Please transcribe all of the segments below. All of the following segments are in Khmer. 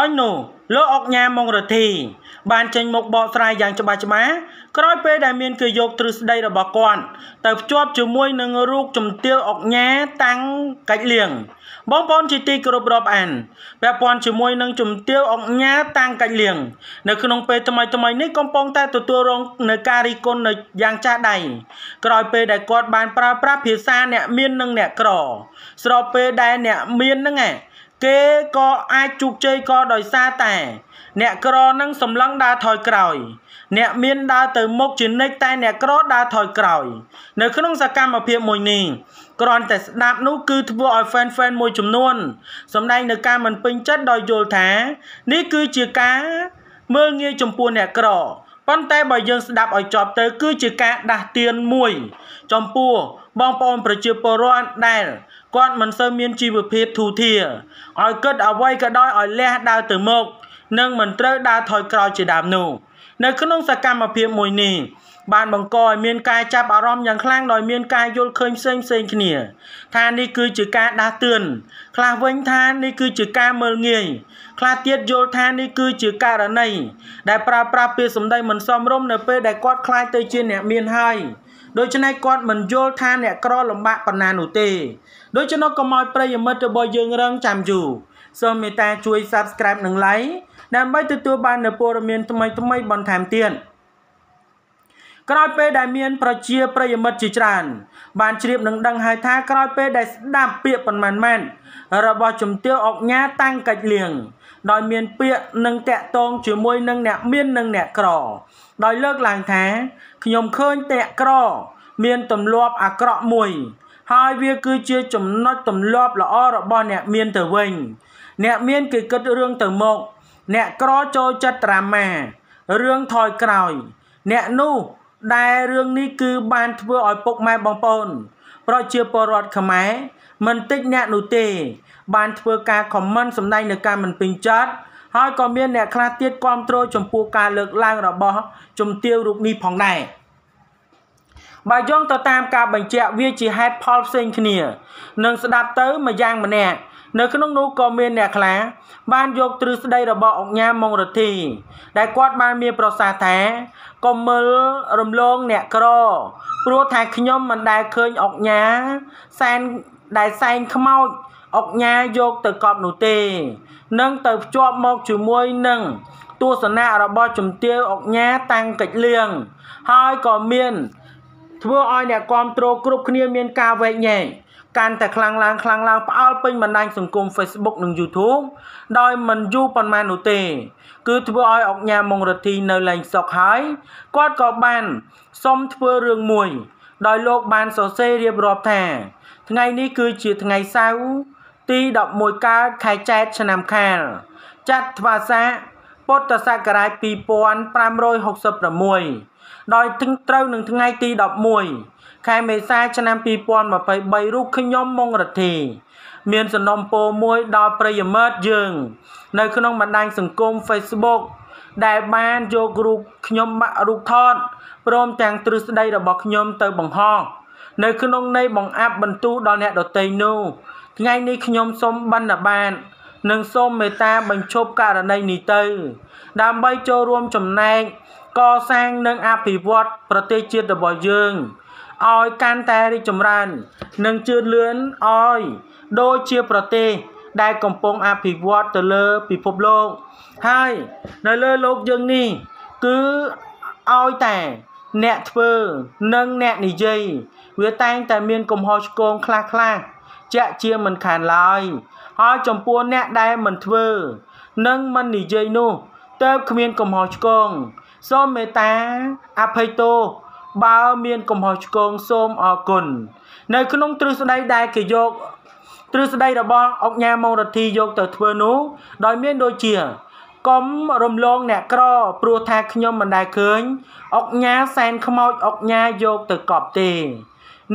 អញនោះ លោកអុកញ៉ាម៉ុងរទ្ធីបានចេញមកបកស្រាយយ៉ាងច្បាស់ច្បាស់ក្រោយពេលដែលមានគេយកទ្រឹស្ដីរបស់គាត់ទៅភ្ជាប់ជាមួយនឹងរូបជំទាវអុកញ៉ាតាំងកាច់លៀងបងប្អូនជាទីគោរពរាប់អានពាក់ព័ន្ធជាមួយនឹងជំទាវអុកញ៉ាតាំងកាច់លៀងនៅក្នុងពេលថ្មីថ្មីនេះកំពុងតែទទួលរងនៅការរីគុណនៅយ៉ាងចាស់ដៃក្រោយពេលដែលគាត់បានប្រើប្រាស់ភាសាអ្នកមាននិងអ្នកក្រ ស្របពេលដែលអ្នកមានហ្នឹងឯងគេក៏អាចជោគជ័យក៏ដោយសារតែអ្នកក្រនឹងសម្លឹងដើរថយក្រោយ អ្នកមានដើរទៅមុខជានិច្ចតែអ្នកក្រដើរថយក្រោយ នៅក្នុងសកម្មភាពមួយនេះគ្រាន់តែស្ដាប់នោះគឺធ្វើឲ្យ fan fan មួយចំនួនសម្ដែងនៅការមិនពេញចិត្តដោយយល់ថា នេះគឺជាការមើលងាយចំពោះអ្នកក្រប៉ុន្តែបើយើងស្ដាប់ឲ្យចប់ទៅ គឺជាការដាស់តឿនមួយ ចំពោះបងប្អូនប្រជាពលរដ្ឋដែលគាត់មិនសូវមានជីវភាពធូរធារឲ្យគិតអ្វីក៏ដោយឲ្យលះដើរទៅមុខ និងមិនត្រូវដើរថយក្រោយជាដើមនោះនៅក្នុងសកម្មភាពមួយនេះបានបង្កឲ្យមានការចាប់អារម្មណ៍យ៉ាងខ្លាំងដោយមានការយល់ឃើញផ្សេងផ្សេងគ្នា ថានេះគឺជាការដាស់តឿនខ្លះវិញថានេះគឺជាការមើលងាយខ្លះទៀតយល់ថានេះគឺជាករណីដែលប្រើប្រាស់ពាក្យសម្ដីមិនសមរម្យនៅពេលដែលគាត់ខ្លាចទៅជាអ្នកមានហើយដូច្នេះគាត់មិនយល់ថាអ្នកក្រលំបាកប៉ុណ្ណានោះទេដូច្នោះកុំឲ្យប្រិយមិត្តរបស់យើងរងចាំយូរសូមមេត្តាជួយ Subscribe និង Like ដើម្បីទទួលបាននូវព័ត៌មានថ្មីៗបន្ថែមទៀតក្រោយពេលដែលមានប្រជាប្រិយមិត្តជាច្រើន បានជ្រាបនឹងដឹងហើយថាក្រោយពេលដែលស្ដាប់ពាក្យប៉ុន្មានមែនរបស់ជំទាវអុកញ៉ាតាំងកាច់លៀងដោយមានពាក្យនឹងតាក់ទងជាមួយនឹងអ្នកមាននិងអ្នកក្រ ដោយលើកឡើងថាខ្ញុំឃើញតាក់ក្រ មានទម្លាប់អាក្រក់មួយ ហើយវាគឺជាចំណុចទម្លាប់ល្អរបស់អ្នកមានទៅវិញ អ្នកមានគេគិតរឿងទៅមុខ អ្នកក្រចូលចិត្តត្រាម៉ារឿងថយក្រោយ អ្នកនោះដែលរឿងនេះគឺបានធ្វើឲ្យពុកម៉ែបងប្អូន ប្រជាពលរដ្ឋខ្មែរមិនតិចអ្នកនោះទេ បានធ្វើការខមមិនសម្ដែងនៅការមិនពេញចិត្តហើយក៏មានអ្នកខ្លះទៀតគ្រប់គ្រងចំពោះការលើកឡើងរបស់ជំទាវរូបនេះផងដែរបើយោងទៅតាមការបញ្ជាក់វាជាហេតុផលផ្សេងគ្នានឹងស្ដាប់ទៅម្យ៉ាងម្នាក់ នៅក្នុងនោះក៏មានអ្នកខ្លះបានយកទ្រឹស្ដីរបស់អង្គញាម៉ុងរទ្ធី ដែលគាត់បានមានប្រសាសន៍ថាកុំមើលរំលងអ្នកក្រព្រោះថាខ្ញុំមិនដែលឃើញអង្គញាសែនដែលសែងខ្មោចអង្គញាយកទៅកប់នោះទេនឹងទៅភ្ជាប់មកជាមួយនឹងទស្សនៈរបស់ជំទាវអង្គញាតាំងកិច្ចលៀងហើយក៏មានធ្វើឲ្យអ្នកគ្រប់គ្រងគ្រប់គ្នាមានការវែកញែក កាន់តែខ្លាំងឡើងខ្លាំងឡើងផ្អើលពេញបណ្ដាញសង្គម Facebook និង YouTube ដោយមិនយូរប៉ុន្មាននោះទេ គឺធ្វើឲ្យអុកញ៉ាម៉ុងរទ្ធីនៅលែងសុកហើយគាត់ក៏បានសុំធ្វើរឿងមួយ ដោយលោកបានសរសេររៀបរាប់ថា ថ្ងៃនេះគឺជាថ្ងៃសៅរ៍ទី11កើតខែចែកឆ្នាំខាលចត្វាស័កពុទ្ធសករាជ2566ដោយត្រូវនឹងថ្ងៃទី11 ខែមេសាឆ្នាំ2023រូបខ្ញុំមុងរទ្ធីមានសំណុំពរមួយដល់ប្រិយមិត្តយើង នៅក្នុងបណ្ដាញសង្គម Facebook ដែលបានយករូបខ្ញុំបាក់រូបថតព្រមទាំងទ្រឹស្ដីរបស់ខ្ញុំទៅបង្ហោះនៅក្នុងន័យបង្អាប់បន្ទូដល់អ្នកដទៃនោះថ្ងៃនេះខ្ញុំសូមបណ្ឌបាតនិងសូមមេត្តាបញ្ឈប់ករណីនេះទៅ ដើម្បីចូលរួមចំណែកកសាងនិងអភិវឌ្ឍប្រទេសជាតិរបស់យើង ឲ្យកាន់តែរីកចម្រើន និងជឿនលឿនឲ្យដូចជាប្រទេស ដែលកំពុងអភិវឌ្ឍទៅលើពិភពលោក ហើយនៅលើលោកយើងនេះ គឺឲ្យតែអ្នកធ្វើនិងអ្នកនិយាយវាតែងតែមានកំហុសឆ្គងខ្លះខ្លះជាក់ជាមិនខានឡើយហើយចំពោះអ្នកដែលមិនធ្វើ និងមិននិយាយនោះតើបគ្មានកំហុសឆ្គងសូមមេត្តាអភ័យទោស បើមានកំហុសឆ្គងសូមអរគុណនៅក្នុងទ្រឹស្ដីដែលគេយកទ្រឹស្ដីរបស់អុកញ៉ាម៉ុងរទ្ធីយកទៅធ្វើនោះដោយមានដូចជាកុំរំលងអ្នកក្រព្រោះថាខ្ញុំមិនដែលឃើញអុកញ៉ាសែនខ្មោចអុកញ៉ាយកទៅកប់ទេ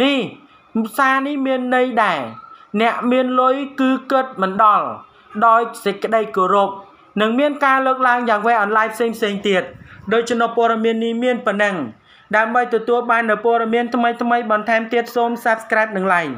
នេះសារនេះមានន័យដែរអ្នកមានលុយគឺគិតមិនដល់ដោយសេចក្តីគោរពនឹងមានការលើកឡើងយ៉ាងវែងអនឡាញផ្សេងផ្សេងទៀតដោយចំណុចព័ត៌មាននេះមានប៉ុណ្ណឹង ដើម្បីទទួលបាននូវព័ត៌មានថ្មីៗបន្ថែមទៀតសូម Subscribe និង Like